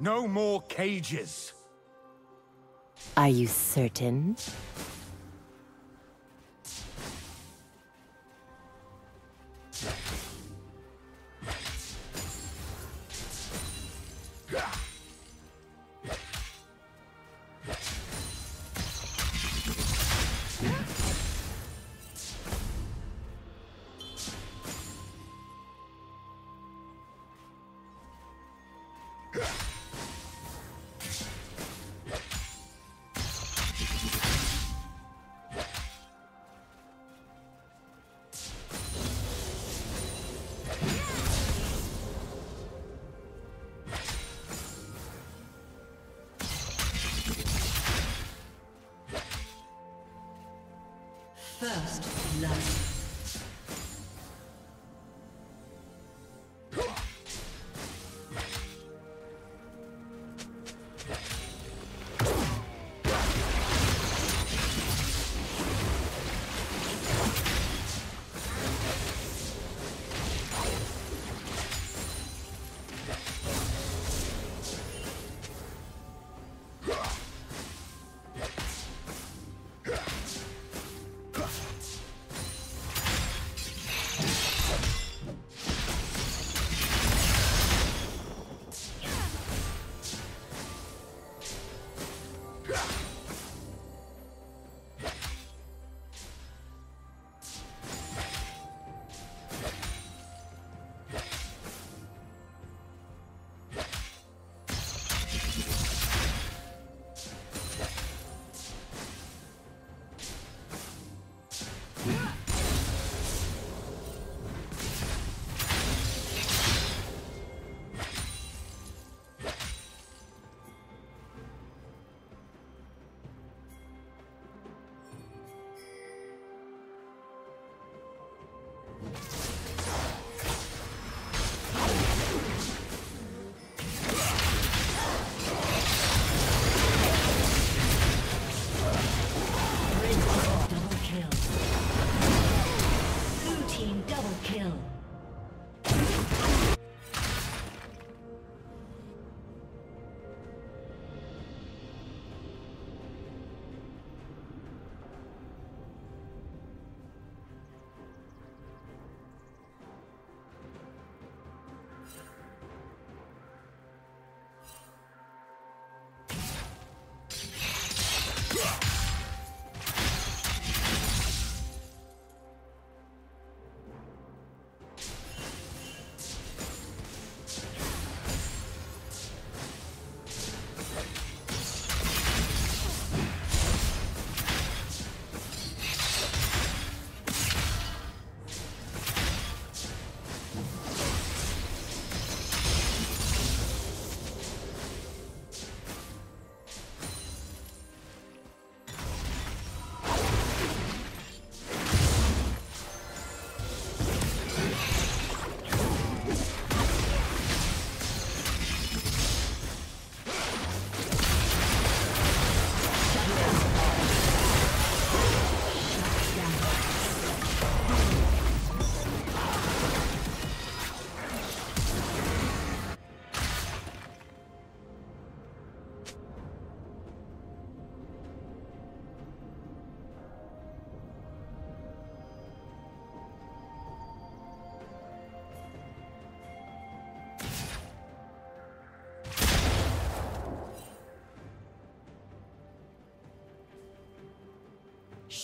No more cages. Are you certain? First love.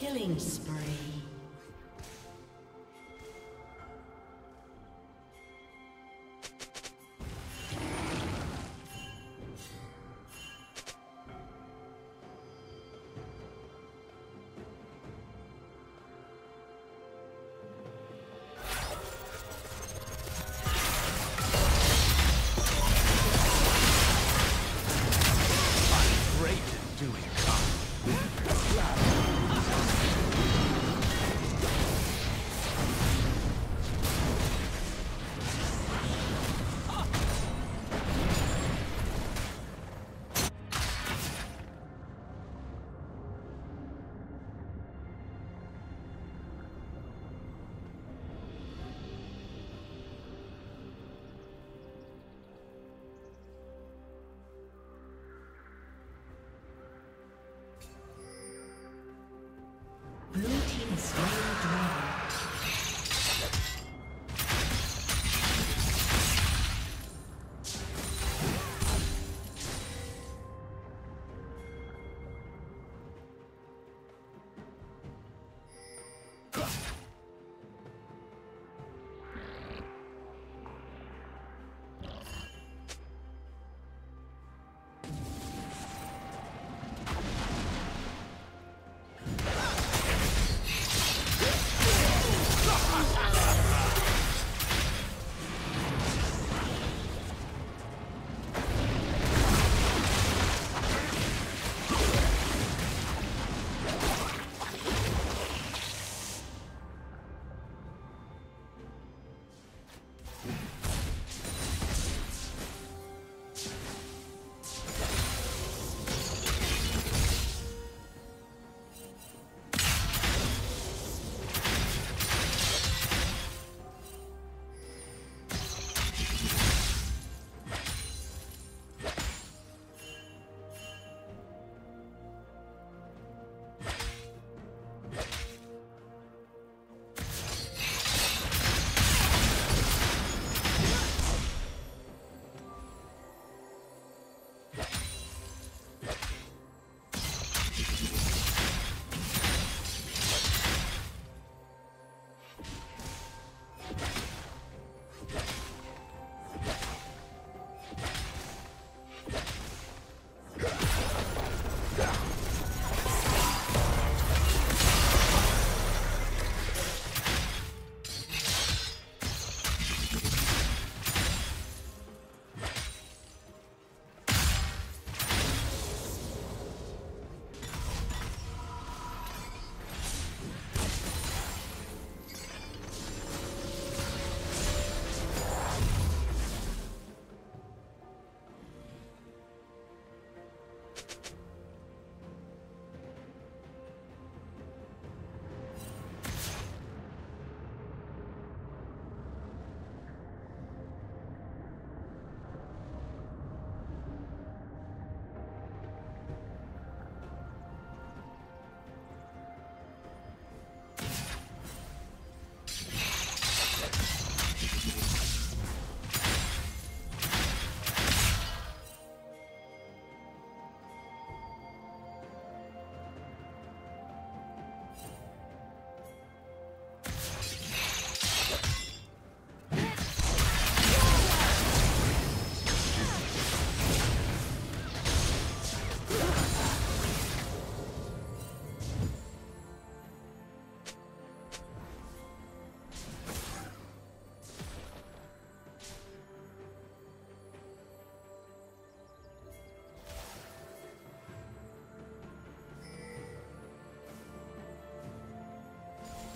Killing spree. slain.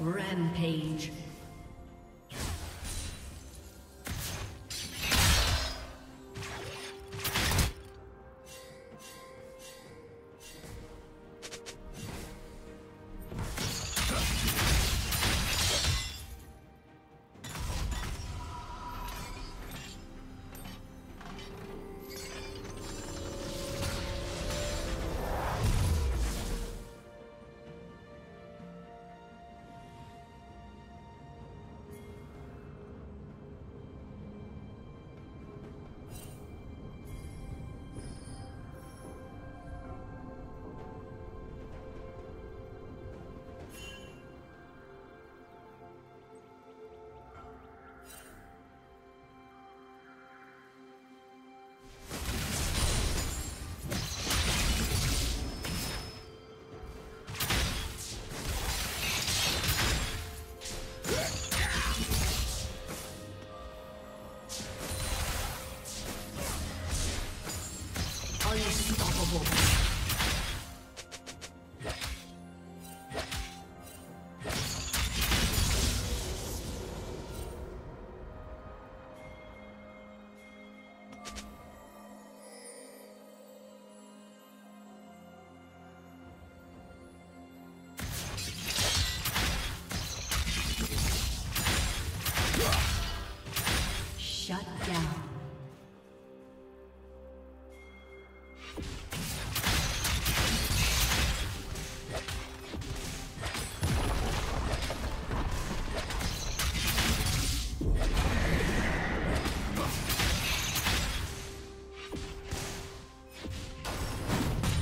Rampage.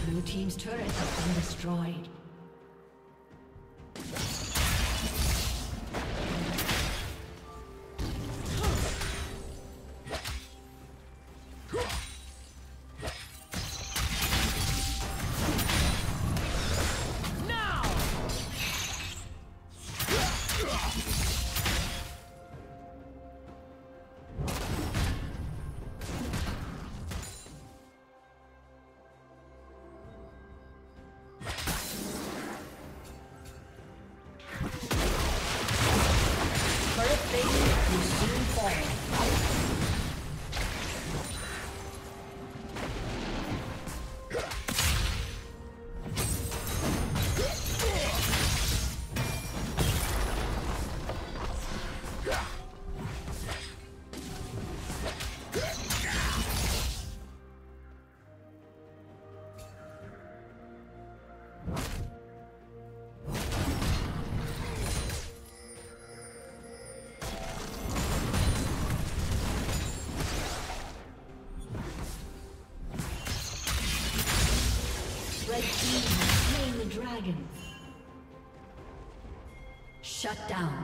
Blue Team's turret has been destroyed. Shut down.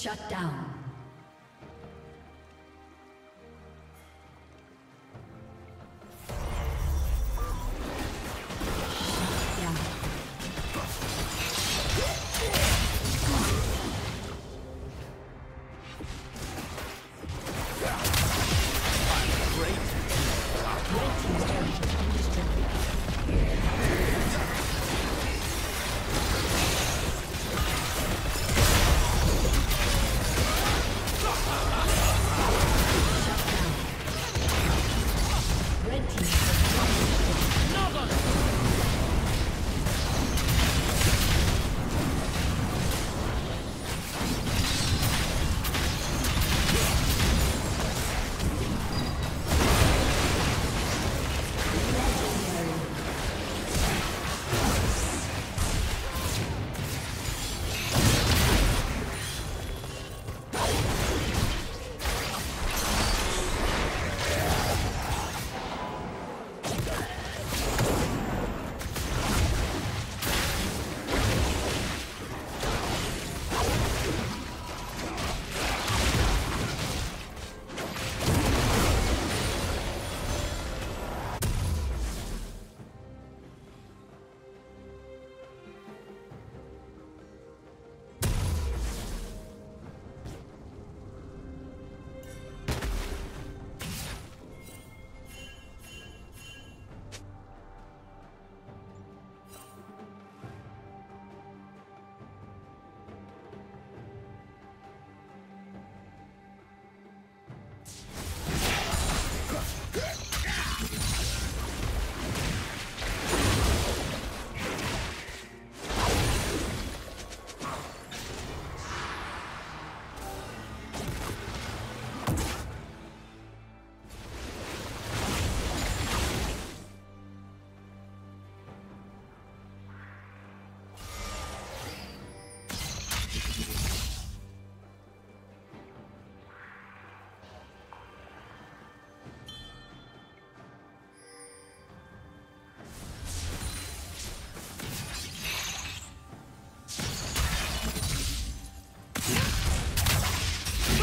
Shut down.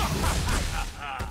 Ha ha ha!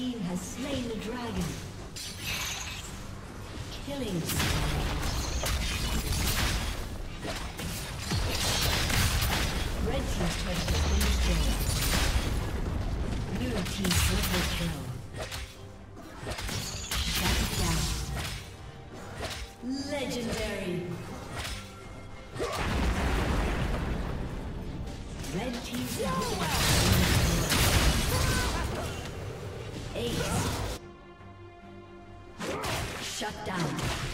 Killing Red Team's turret has been destroyed. Blue Team triple kill. Shut down. Legendary. Red Team's Ace. Shut down.